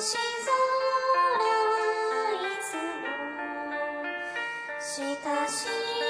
星空はいつも親しい